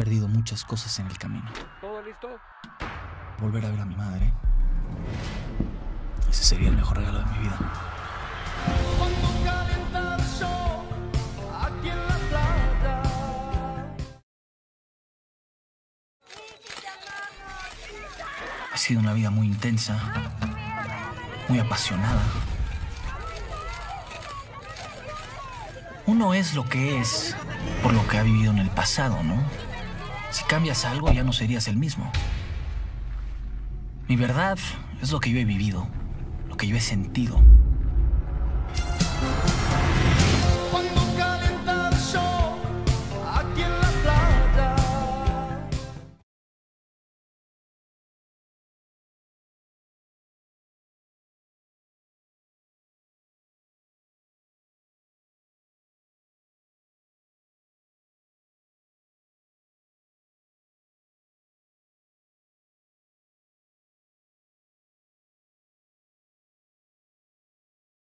perdido muchas cosas en el camino. ¿Todo listo? Volver a ver a mi madre. Ese sería el mejor regalo de mi vida. Ha sido una vida muy intensa, muy apasionada. Uno es lo que es por lo que ha vivido en el pasado, ¿no? Si cambias algo ya no serías el mismo. Mi verdad es lo que yo he vivido, lo que yo he sentido.